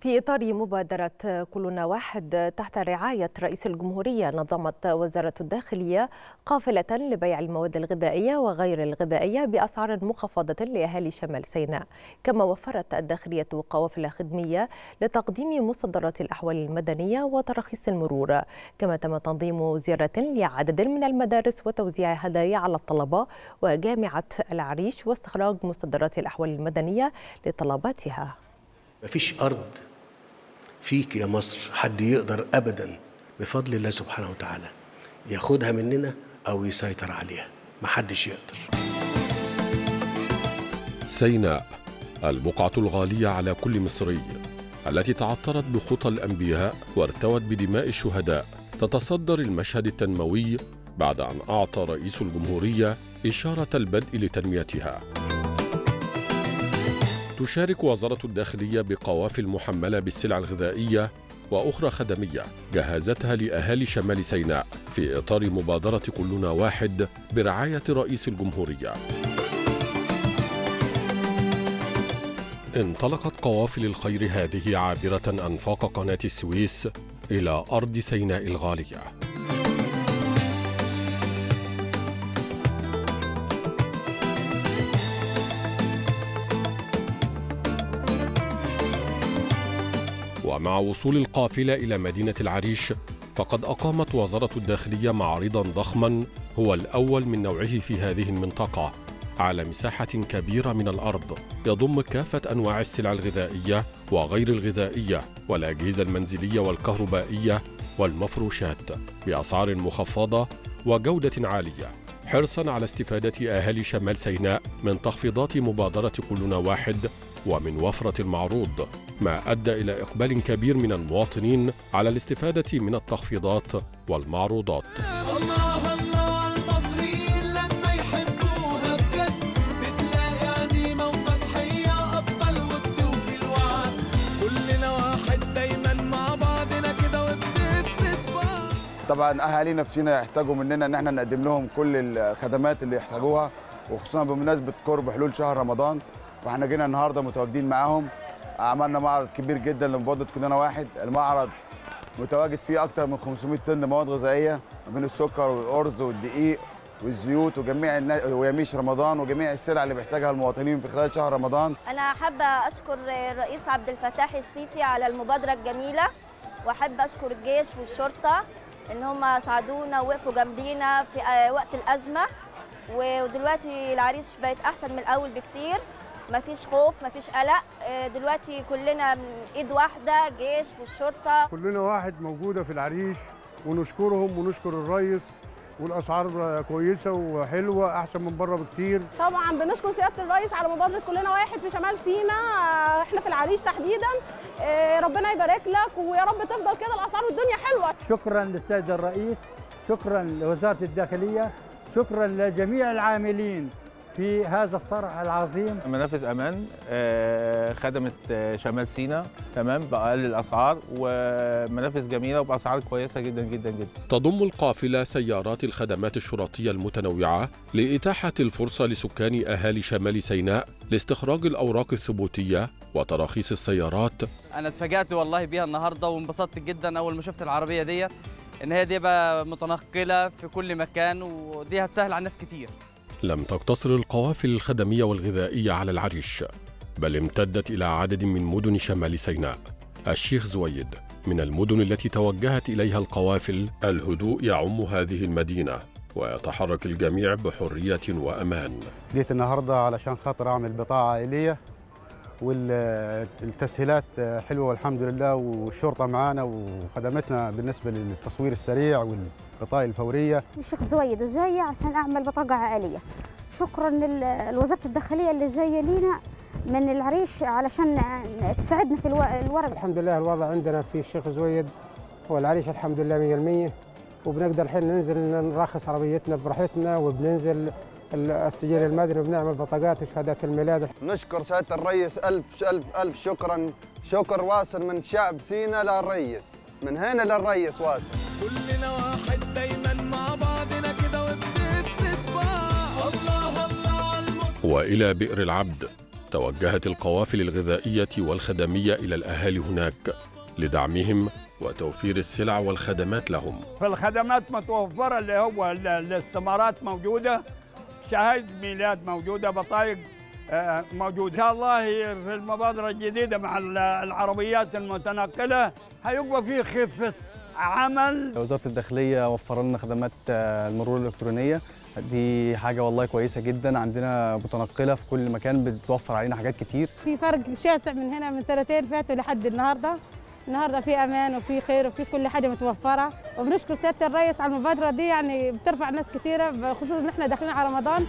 في إطار مبادرة كلنا واحد تحت رعاية رئيس الجمهورية نظمت وزارة الداخلية قافلة لبيع المواد الغذائية وغير الغذائية بأسعار مخفضة لأهالي شمال سيناء. كما وفرت الداخلية قوافل خدمية لتقديم مصدرات الأحوال المدنية وتراخيص المرور. كما تم تنظيم زيارة لعدد من المدارس وتوزيع هدايا على الطلبة وجامعة العريش واستخراج مصدرات الأحوال المدنية لطلباتها. مفيش أرض فيك يا مصر حد يقدر أبدا بفضل الله سبحانه وتعالى ياخدها مننا أو يسيطر عليها. محدش يقدر. سيناء البقعة الغالية على كل مصري التي تعطرت بخطى الأنبياء وارتوت بدماء الشهداء. تتصدر المشهد التنموي بعد أن أعطى رئيس الجمهورية إشارة البدء لتنميتها. تشارك وزارة الداخلية بقوافل محملة بالسلع الغذائية وأخرى خدمية جهزتها لأهالي شمال سيناء في إطار مبادرة كلنا واحد برعاية رئيس الجمهورية. انطلقت قوافل الخير هذه عابرة أنفاق قناة السويس إلى أرض سيناء الغالية. ومع وصول القافلة إلى مدينة العريش فقد أقامت وزارة الداخلية معرضا ضخما هو الأول من نوعه في هذه المنطقة على مساحة كبيرة من الأرض يضم كافة أنواع السلع الغذائية وغير الغذائية والأجهزة المنزلية والكهربائية والمفروشات بأسعار مخفضة وجودة عالية حرصا على استفادة أهالي شمال سيناء من تخفيضات مبادرة كلنا واحد ومن وفرة المعروض. ما أدى إلى إقبال كبير من المواطنين على الاستفادة من التخفيضات والمعروضات. الله الله المصريين لما يحبوها بجد بتلاقي عزيمة وتضحية أبطال وبتوفي الوعد. كلنا واحد دايما مع بعضنا كده وبنسند بعض طبعا اهالينا في سينا يحتاجوا مننا إن إحنا نقدم لهم كل الخدمات اللي يحتاجوها وخصوصا بمناسبة قرب حلول شهر رمضان. فاحنا جينا النهارده متواجدين معاهم. عملنا معرض كبير جدا لمبادره كلنا واحد. المعرض متواجد فيه أكتر من 500 طن مواد غذائية ما بين السكر والأرز والدقيق والزيوت وجميع النا... ويميش رمضان وجميع السلع اللي بيحتاجها المواطنين في خلال شهر رمضان. أنا حابة أشكر الرئيس عبد الفتاح السيسي على المبادرة الجميلة وأحب أشكر الجيش والشرطة إن هم ساعدونا ووقفوا جنبينا في آه، وقت الأزمة. ودلوقتي العريش بقت أحسن من الأول بكتير. مفيش خوف مفيش قلق. آه، دلوقتي كلنا من إيد واحدة جيش والشرطة. كلنا واحد موجودة في العريش ونشكرهم ونشكر الريس والأسعار كويسة وحلوة أحسن من بره بكتير. طبعا بنشكر سيادة الرئيس على مبادرة كلنا واحد في شمال سيناء. إحنا في العريش تحديدا. آه، ربنا يبارك لك ويا رب تفضل كده الأسعار والدنيا حلوة. شكرا للسيد الرئيس شكرا لوزارة الداخلية شكرا لجميع العاملين. في هذا الصرع العظيم. منافذ أمان آه، خدمت آه، شمال سيناء تمام باقل الاسعار ومنافذ جميلة وبأسعار كويسة جدا جدا جدا. تضم القافلة سيارات الخدمات الشرطية المتنوعة لإتاحة الفرصة لسكان أهالي شمال سيناء لاستخراج الأوراق الثبوتية وتراخيص السيارات. أنا اتفاجأت والله بيها النهارده وانبسطت جدا أول ما شفت العربية ديت إن هي دي بقى متنقلة في كل مكان ودي هتسهل على ناس كتير. لم تقتصر القوافل الخدمية والغذائية على العريش بل امتدت إلى عدد من مدن شمال سيناء. الشيخ زويد من المدن التي توجهت إليها القوافل الهدوء يعم هذه المدينة ويتحرك الجميع بحرية وأمان. جيت النهارده علشان خاطر أعمل بطاقة عائلية والتسهيلات حلوة والحمد لله والشرطة معانا وخدمتنا بالنسبة للتصوير السريع والبطاقه الفورية. الشيخ زويد جاية عشان أعمل بطاقة عائلية. شكرا لوزارة الداخلية اللي جاية لينا من العريش علشان تساعدنا في الو- الورق. الحمد لله الوضع عندنا في الشيخ زويد والعريش الحمد لله 100% وبنقدر الحين ننزل نرخص عربيتنا براحتنا وبننزل ال- السجل المدني وبنعمل بطاقات وشهادات الميلاد. نشكر سيادة الرئيس ألف ألف ألف شكرا. شكر واصل من شعب سينا للرئيس. من هنا للرئيس واصل كلنا واحد دايما مع بعضنا كده وبنسند بعض الله الله المصري وإلى بئر العبد توجهت القوافل الغذائية والخدمية إلى الأهالي هناك لدعمهم وتوفير السلع والخدمات لهم. فالخدمات متوفرة اللي هو ال- الاستمارات موجودة شهادة ميلاد موجودة بطايق آه، موجودة. إن شاء الله في المبادرة الجديدة مع ال- العربيات المتنقلة. هيبقى في خفة عمل. وزارة الداخلية وفر لنا خدمات آه، المرور الإلكترونية دي حاجة والله كويسة جدا. عندنا متنقلة في كل مكان بتوفر علينا حاجات كتير. في فرق شاسع من هنا من سنتين فاتوا لحد النهارده. النهارده في أمان وفي خير وفي كل حاجة متوفرة. وبنشكر سيادة الرئيس على المبادرة دي يعني بترفع ناس كثيره خصوصا إن إحنا داخلين على رمضان.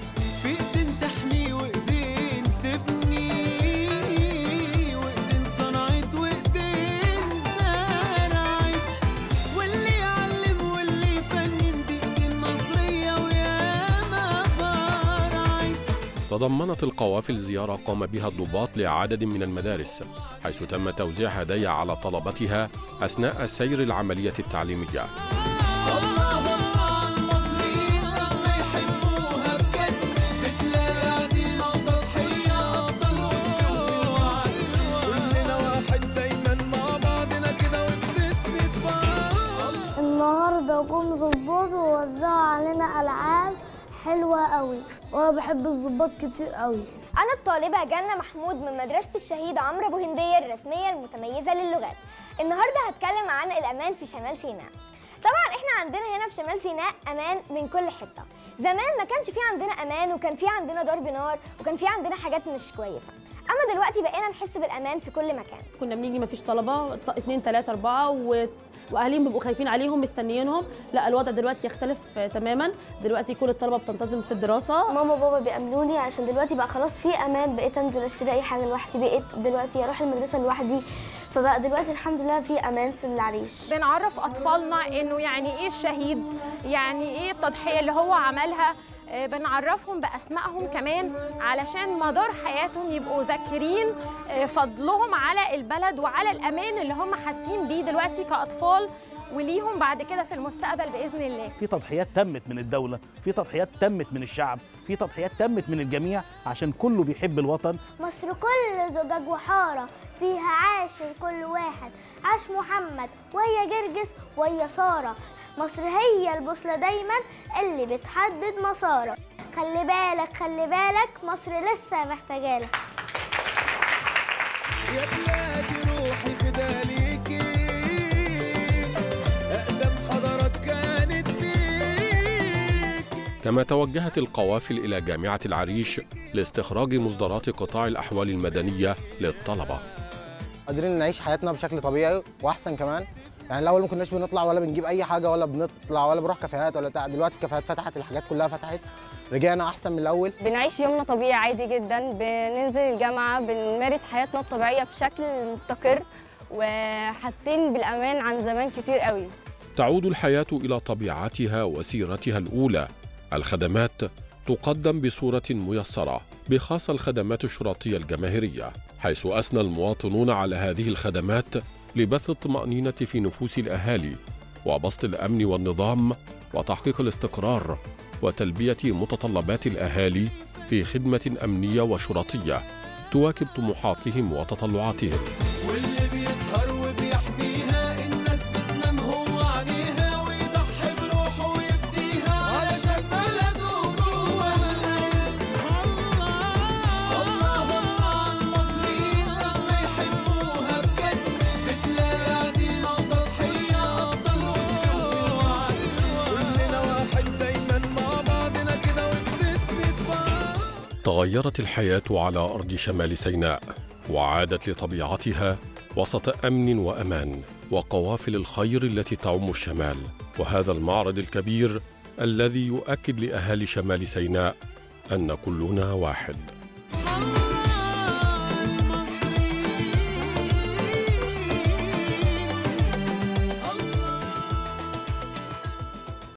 تضمنت القوافل زيارة قام بها الضباط لعدد من المدارس حيث تم توزيع هدايا على طلبتها أثناء سير العملية التعليمية. النهارده جم ظباط ووزعوا علينا ألعاب حلوة قوي وأنا بحب الظباط كتير قوي أنا الطالبة جنة محمود من مدرسة الشهيد عمرو أبو هندية الرسمية المتميزة للغات. النهاردة هتكلم عن الأمان في شمال سيناء. طبعا إحنا عندنا هنا في شمال سيناء أمان من كل حتة. زمان ما كانش في عندنا أمان وكان في عندنا ضرب نار وكان في عندنا حاجات مش كويسة. أما دلوقتي بقينا نحس بالأمان في كل مكان. كنا بنيجي ما فيش طلبة ط- اتنين تلاتة أربعة و... واهاليهم بيبقوا خايفين عليهم مستنيينهم. لا الوضع دلوقتي يختلف آه، تماما. دلوقتي كل الطلبة بتنتظم في الدراسة. ماما وبابا بيأمنوني عشان دلوقتي بقى خلاص في أمان. بقيت أنزل أشتري أي حاجة لوحدي. بقيت دلوقتي أروح المدرسة لوحدي. فبقى دلوقتي الحمد لله في أمان في العريش. بنعرف أطفالنا إنه يعني إيه الشهيد؟ يعني إيه التضحية اللي هو عملها؟ بنعرفهم بأسمائهم كمان علشان مدار حياتهم يبقوا ذاكرين آه، فضلهم على البلد وعلى الأمان اللي هم حاسين بيه دلوقتي كأطفال وليهم بعد كده في المستقبل بإذن الله. في تضحيات تمت من الدولة في تضحيات تمت من الشعب في تضحيات تمت من الجميع عشان كله بيحب الوطن. مصر كل زجاج وحاره فيها عاش كل واحد عاش محمد وهي جرجس وهي سارة. مصر هي البوصلة دايما اللي بتحدد مسارك. خلي بالك خلي بالك مصر لسه محتاجالك يا بلادي روحي فداليكي أقدم حضارات كانت فيك كما توجهت القوافل إلى جامعة العريش لاستخراج مصدرات قطاع الأحوال المدنية للطلبة. قادرين نعيش حياتنا بشكل طبيعي وأحسن كمان. يعني الأول ما كناش بنطلع ولا بنجيب أي حاجة ولا بنطلع ولا بنروح كافيهات ولا بتاع. دلوقتي الكافيهات فتحت الحاجات كلها فتحت. رجعنا أحسن من الأول. بنعيش يومنا طبيعي عادي جدا. بننزل الجامعة بنمارس حياتنا الطبيعية بشكل مستقر وحاسين بالأمان عن زمان كتير قوي. تعود الحياة إلى طبيعتها وسيرتها الأولى. الخدمات تقدم بصورة ميسرة بخاصة الخدمات الشرطية الجماهيرية. حيث أثنى المواطنون على هذه الخدمات لبث الطمأنينة في نفوس الأهالي وبسط الأمن والنظام وتحقيق الاستقرار وتلبية متطلبات الأهالي في خدمة أمنية وشرطية تواكب طموحاتهم وتطلعاتهم. واللي بيسهر تغيرت الحياة على أرض شمال سيناء وعادت لطبيعتها وسط أمن وأمان وقوافل الخير التي تعم الشمال. وهذا المعرض الكبير الذي يؤكد لأهالي شمال سيناء أن كلنا واحد.